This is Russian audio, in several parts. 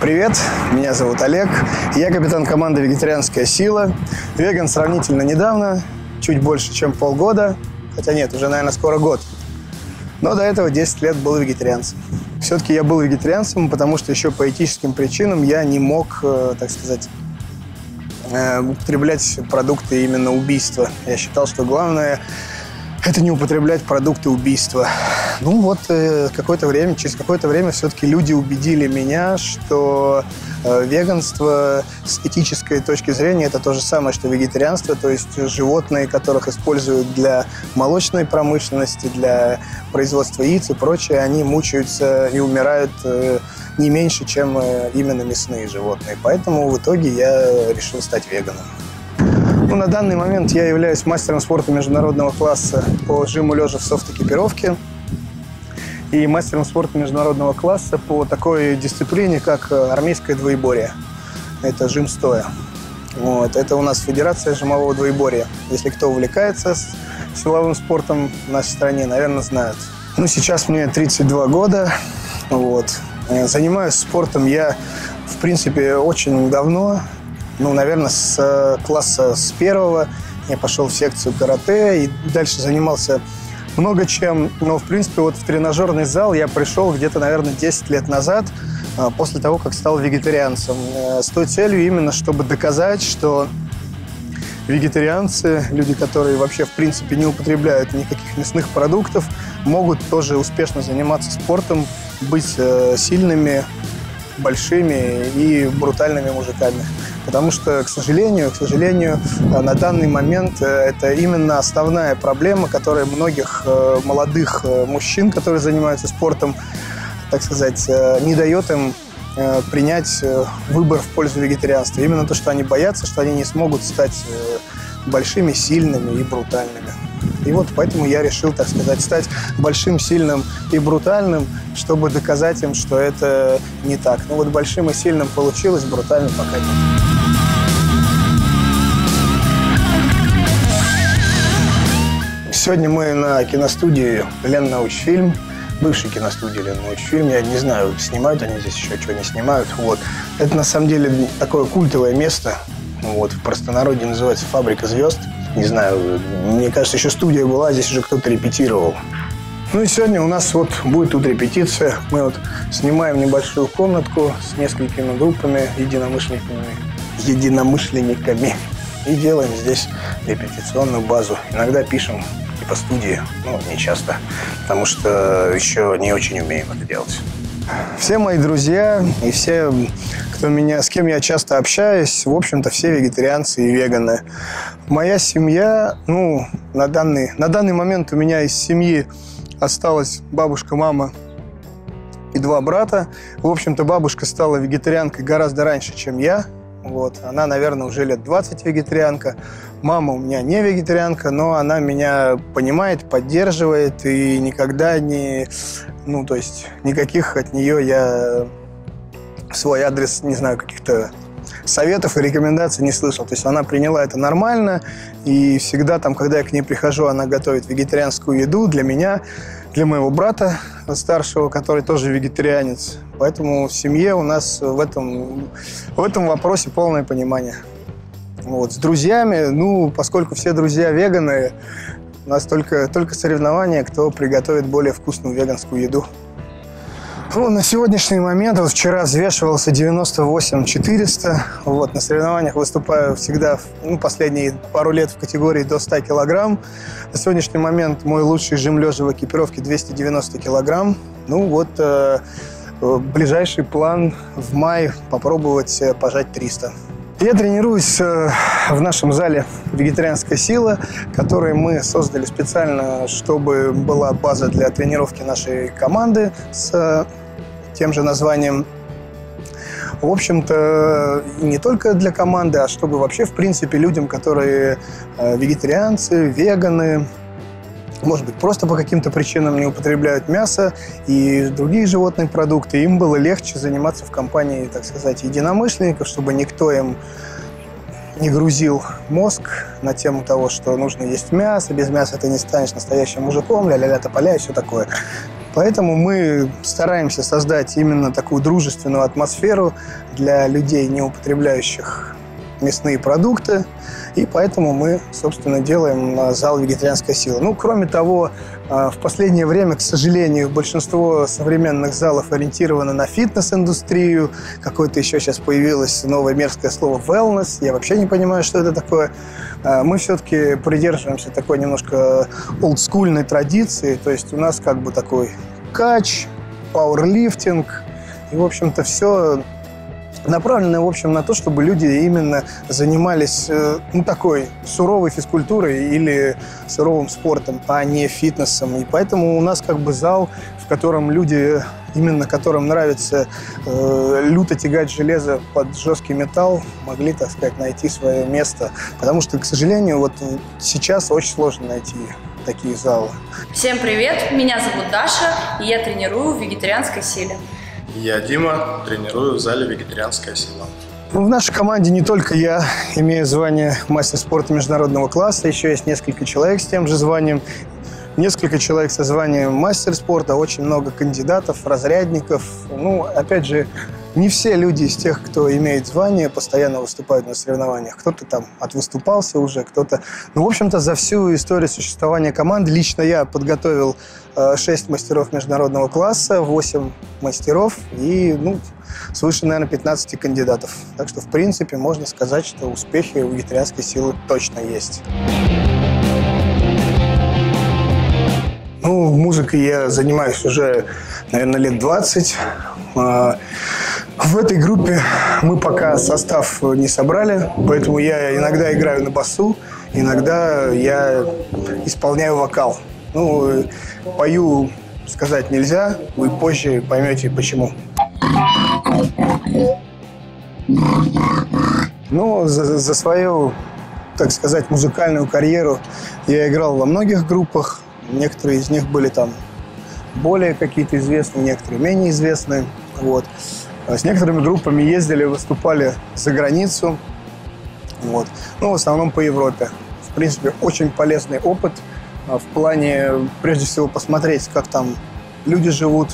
Привет, меня зовут Олег, я капитан команды «Вегетарианская сила». Веган сравнительно недавно, чуть больше, чем полгода, хотя нет, уже, наверное, скоро год. Но до этого 10 лет был вегетарианцем. Все-таки я был вегетарианцем, потому что еще по этическим причинам я не мог, э, так сказать, э, употреблять продукты именно убийства. Я считал, что главное это не употреблять продукты убийства. Ну вот э, какое-то время, через какое-то время все-таки люди убедили меня, что э, веганство с этической точки зрения это то же самое, что вегетарианство, то есть животные, которых используют для молочной промышленности, для производства яиц и прочее, они мучаются и умирают э, не меньше, чем именно мясные животные. Поэтому в итоге я решил стать веганом. Ну, на данный момент я являюсь мастером спорта международного класса по жиму лежа в софт-экипировке и мастером спорта международного класса по такой дисциплине, как э, армейское двоеборье. Это жим стоя. Вот. Это у нас Федерация жимового двоеборья. Если кто увлекается силовым спортом в нашей стране, наверное, знают. Ну, сейчас мне 32 года. Вот. Э, занимаюсь спортом я, в принципе, очень давно ну, наверное, с э, класса с первого я пошел в секцию карате и дальше занимался много чем. Но, в принципе, вот в тренажерный зал я пришел где-то, наверное, 10 лет назад, э, после того, как стал вегетарианцем. Э, с той целью именно, чтобы доказать, что вегетарианцы, люди, которые вообще, в принципе, не употребляют никаких мясных продуктов, могут тоже успешно заниматься спортом, быть сильными, большими и брутальными мужиками. Потому что, к сожалению, к сожалению, э, на данный момент э, это именно основная проблема, которая многих э, молодых мужчин, которые занимаются спортом, так сказать, не дает им принять выбор в пользу вегетарианства. Именно то, что они боятся, что они не смогут стать большими, сильными и брутальными. И вот поэтому я решил, так сказать, стать большим, сильным и брутальным, чтобы доказать им, что это не так. Ну вот большим и сильным получилось, брутальным пока нет. Сегодня мы на киностудии «Лен Научфильм», бывшей киностудии «Лен Научфильм». Я не знаю, снимают они здесь еще, что не снимают. Вот. Это на самом деле такое культовое место. Вот. В простонародье называется «Фабрика звезд». Не знаю, мне кажется, еще студия была, здесь уже кто-то репетировал. Ну и сегодня у нас вот будет тут репетиция. Мы вот снимаем небольшую комнатку с несколькими группами единомышленниками. Единомышленниками. И делаем здесь репетиционную базу. Иногда пишем по студии, ну, не часто, потому что еще не очень умеем это делать. Все мои друзья и все, кто меня, с кем я часто общаюсь, в общем-то, все вегетарианцы и веганы. Моя семья, ну, на данный, на данный момент у меня из семьи осталась бабушка, мама и два брата. В общем-то, бабушка стала вегетарианкой гораздо раньше, чем я. Вот. Она, наверное, уже лет 20 вегетарианка. Мама у меня не вегетарианка, но она меня понимает, поддерживает и никогда не... Ну, то есть никаких от нее я свой адрес, не знаю, каких-то советов и рекомендаций не слышал. То есть она приняла это нормально, и всегда там, когда я к ней прихожу, она готовит вегетарианскую еду для меня, для моего брата старшего, который тоже вегетарианец. Поэтому в семье у нас в этом, в этом вопросе полное понимание. Вот. С друзьями, ну, поскольку все друзья веганы, у нас только, только соревнования, кто приготовит более вкусную веганскую еду. Ну, на сегодняшний момент, вот вчера взвешивался 98 400. Вот, на соревнованиях выступаю всегда, ну, последние пару лет в категории до 100 килограмм. На сегодняшний момент мой лучший жим лежа в экипировке 290 килограмм. Ну, вот э, э, ближайший план в мае попробовать э, пожать 300. Я тренируюсь э, в нашем зале «Вегетарианская сила», который мы создали специально, чтобы была база для тренировки нашей команды с э, тем же названием. В общем-то, не только для команды, а чтобы вообще, в принципе, людям, которые э, вегетарианцы, веганы, может быть, просто по каким-то причинам не употребляют мясо и другие животные продукты, им было легче заниматься в компании, так сказать, единомышленников, чтобы никто им не грузил мозг на тему того, что нужно есть мясо, без мяса ты не станешь настоящим мужиком, ля-ля-ля тополя и все такое. Поэтому мы стараемся создать именно такую дружественную атмосферу для людей, не употребляющих мясные продукты. И поэтому мы, собственно, делаем зал «Вегетарианская сила». Ну, кроме того, а, в последнее время, к сожалению, большинство современных залов ориентировано на фитнес-индустрию. Какое-то еще сейчас появилось новое мерзкое слово «wellness». Я вообще не понимаю, что это такое. А, мы все-таки придерживаемся такой немножко олдскульной традиции. То есть у нас как бы такой кач, пауэрлифтинг. И, в общем-то, все направлены, в общем, на то, чтобы люди именно занимались, э, ну, такой суровой физкультурой или суровым спортом, а не фитнесом. И поэтому у нас как бы зал, в котором люди, именно которым нравится э, люто тягать железо под жесткий металл, могли, так сказать, найти свое место. Потому что, к сожалению, вот сейчас очень сложно найти такие залы. Всем привет, меня зовут Даша, и я тренирую в вегетарианской силе. Я Дима, тренирую в зале «Вегетарианская сила». Ну, в нашей команде не только я имею звание мастер спорта международного класса, еще есть несколько человек с тем же званием, несколько человек со званием мастер спорта, очень много кандидатов, разрядников. Ну, опять же, не все люди из тех, кто имеет звание, постоянно выступают на соревнованиях. Кто-то там отвыступался уже, кто-то... Ну, в общем-то, за всю историю существования команды лично я подготовил э, 6 мастеров международного класса, 8 мастеров и, ну, свыше, наверное, 15 кандидатов. Так что, в принципе, можно сказать, что успехи у вегетарианской силы точно есть. Ну, музыкой я занимаюсь уже, наверное, лет 20. В этой группе мы пока состав не собрали, поэтому я иногда играю на басу, иногда я исполняю вокал. Ну, пою сказать нельзя, вы позже поймете почему. Ну, за, за свою, так сказать, музыкальную карьеру я играл во многих группах. Некоторые из них были там более какие-то известные, некоторые менее известные. Вот. С некоторыми группами ездили, выступали за границу. Вот. Ну, в основном по Европе. В принципе, очень полезный опыт а, в плане, прежде всего, посмотреть, как там люди живут,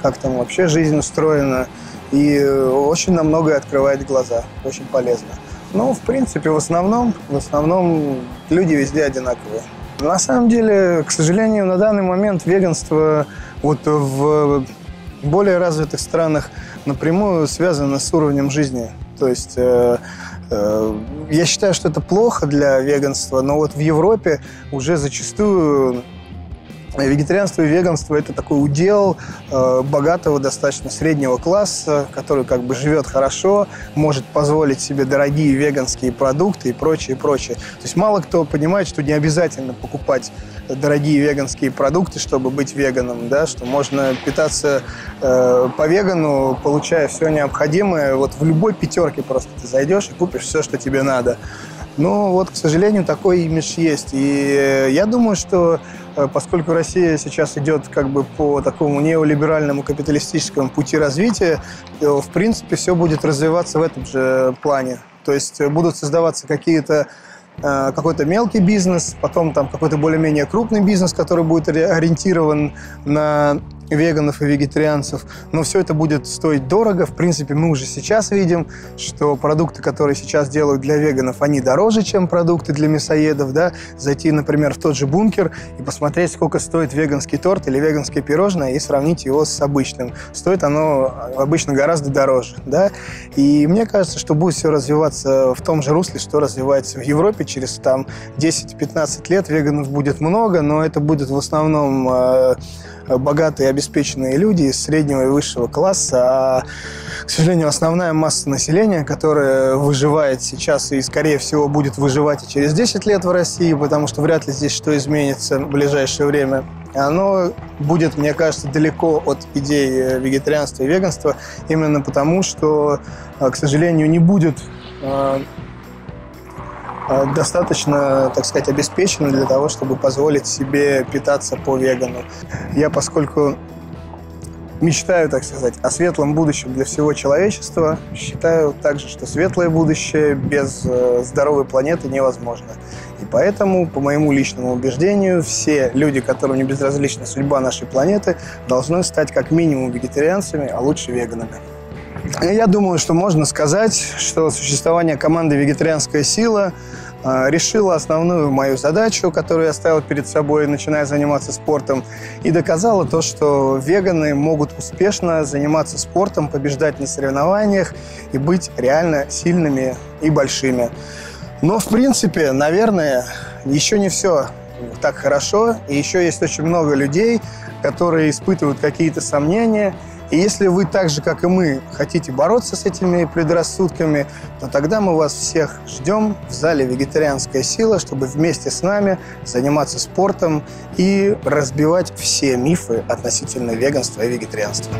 как там вообще жизнь устроена. И очень на многое открывает глаза. Очень полезно. Ну, в принципе, в основном, в основном люди везде одинаковые. На самом деле, к сожалению, на данный момент веганство вот в более развитых странах напрямую связано с уровнем жизни. То есть э, э, я считаю, что это плохо для веганства, но вот в Европе уже зачастую Вегетарианство и веганство – это такой удел э, богатого, достаточно среднего класса, который как бы живет хорошо, может позволить себе дорогие веганские продукты и прочее, прочее. То есть мало кто понимает, что не обязательно покупать дорогие веганские продукты, чтобы быть веганом, да, что можно питаться э, по вегану, получая все необходимое. Вот в любой пятерке просто ты зайдешь и купишь все, что тебе надо. Но вот, к сожалению, такой имидж есть. И э, я думаю, что э, поскольку Россия сейчас идет как бы по такому неолиберальному капиталистическому пути развития, то, в принципе, все будет развиваться в этом же плане. То есть будут создаваться какие-то Э, какой-то мелкий бизнес, потом там какой-то более-менее крупный бизнес, который будет ориентирован на веганов и вегетарианцев. Но все это будет стоить дорого. В принципе, мы уже сейчас видим, что продукты, которые сейчас делают для веганов, они дороже, чем продукты для мясоедов. Да? Зайти, например, в тот же бункер и посмотреть, сколько стоит веганский торт или веганское пирожное, и сравнить его с обычным. Стоит оно обычно гораздо дороже. Да? И мне кажется, что будет все развиваться в том же русле, что развивается в Европе. Через там 10-15 лет веганов будет много, но это будет в основном э, богатые, обеспеченные люди из среднего и высшего класса, а, к сожалению, основная масса населения, которая выживает сейчас и, скорее всего, будет выживать и через 10 лет в России, потому что вряд ли здесь что изменится в ближайшее время, оно будет, мне кажется, далеко от идеи вегетарианства и веганства, именно потому, что, к сожалению, не будет а, достаточно, так сказать, обеспечены для того, чтобы позволить себе питаться по вегану. Я, поскольку мечтаю, так сказать, о светлом будущем для всего человечества. Считаю также, что светлое будущее без э, здоровой планеты невозможно. И поэтому, по моему личному убеждению, все люди, которым не безразлична судьба нашей планеты, должны стать как минимум вегетарианцами, а лучше веганами. Я думаю, что можно сказать, что существование команды «Вегетарианская сила» э, решила основную мою задачу, которую я ставил перед собой, начиная заниматься спортом, и доказала то, что веганы могут успешно заниматься спортом, побеждать на соревнованиях и быть реально сильными и большими. Но, в принципе, наверное, еще не все так хорошо, и еще есть очень много людей, которые испытывают какие-то сомнения – и если вы так же, как и мы, хотите бороться с этими предрассудками, то тогда мы вас всех ждем в зале «Вегетарианская сила», чтобы вместе с нами заниматься спортом и разбивать все мифы относительно веганства и вегетарианства.